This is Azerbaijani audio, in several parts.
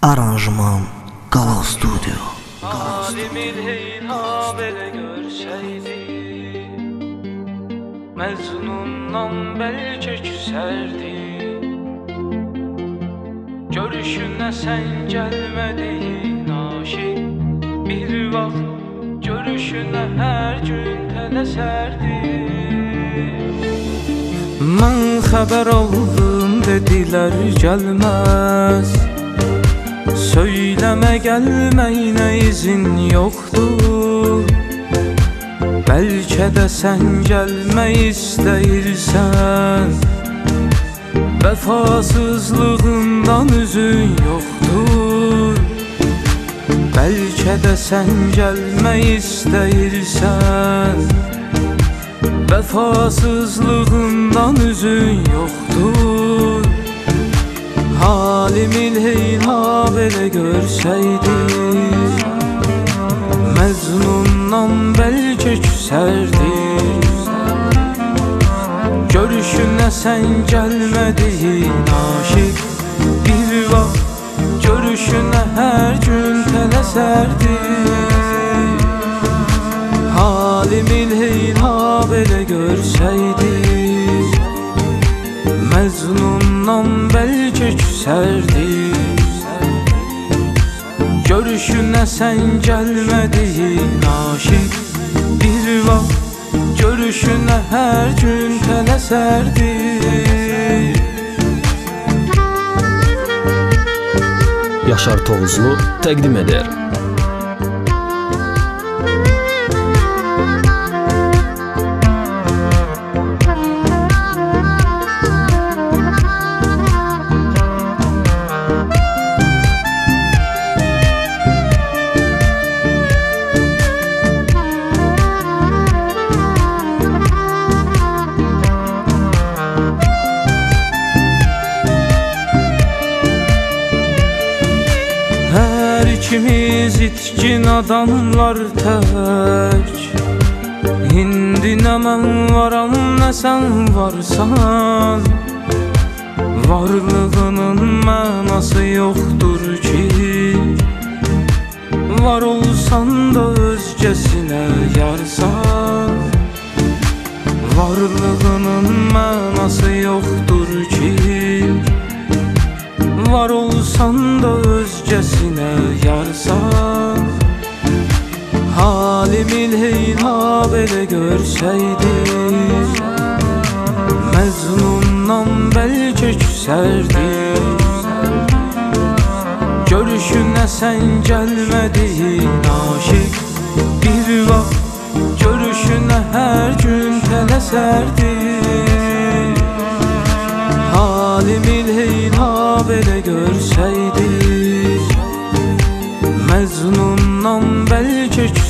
Aranjman Qala Studio. Alimin heyna belə görsəydi Məcnundan bəlkə küsərdi Görüşünə sən gəlmədiyin aşiq Bir vaxt görüşünə hər gün tələsərdi Mən xəbər aldım dedilər gəlməz Söyleme gelme izin yoktu Belki de sen gelme isteyirsen Vefasızlığından üzün yoktur. Belki de sen gelme isteyirsen Vefasızlığından üzün yoktur. Halimin hey belə görsəydi Məzmundan bəlkə küsərdi Görüşünə sən gəlmədiyin aşiq Bir vaxt görüşünə hər gün tələsərdi Halimin heyha belə görsəydi Məzmundan bəlkə küsərdi Görüşünə sən gəlmədiyin aşiq Bir vaxt görüşünə hər gün tələsərdi Yaşar Toğuzlu təqdim edər. Hər ikimiz itkin adamlar tək. İndi nə mən varam, nə sən varsan. Varlığının mənası yoxdur ki Var olsan da özgəsinə yarsan. Varlığının mənası yoxdur ki Var olsan da insan Halimin heynal ele görseydi Mezlumdan belki küserdi Görüşüne sen gelmediğin aşık Bir vak görüşüne her gün tel eserdi Halimin heynal ele görseydi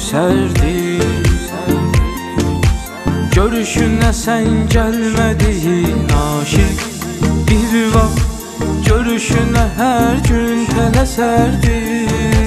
küsərdi Görüşünə sən gəlmədiyin aşiq Bir vaxt görüşünə hər gün tələsərdi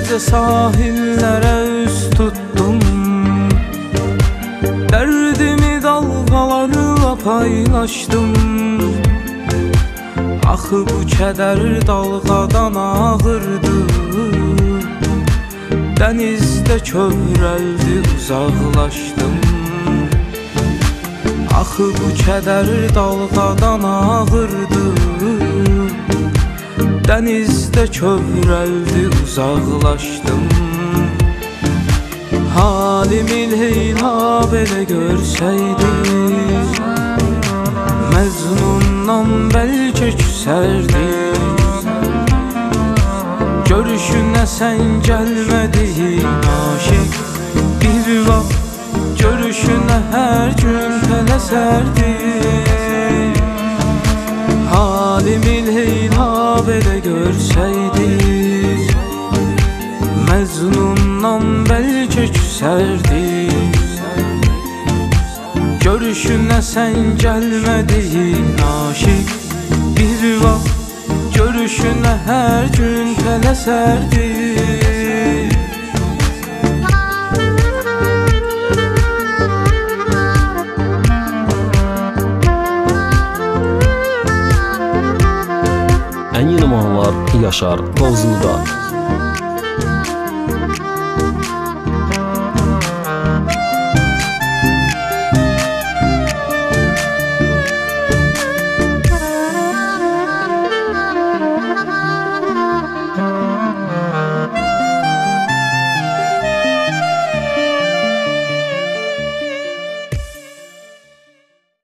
gece sahillere üst tuttum. Derdimi dalgalarla paylaştım. Ah bu keder dalgadan ağırdı. Denizde çövreldi uzaklaştım. Ah bu keder dalgadan ağırdı. Dənizdə kövrəldi uzaqlaşdım Halimin heyha belə görsəydi Məzmundan bəlkə küsərdi Görüşünə sən gəlmədiyin aşiq Bir vaxt görüşünə hər gün belə görsəydik Məcnundan bəlkə küsərdik Görüşünə sən gəlmədiyin aşiq Bir vaxt görüşünə hər gün tələsərdik Yaşar Tovuzluda.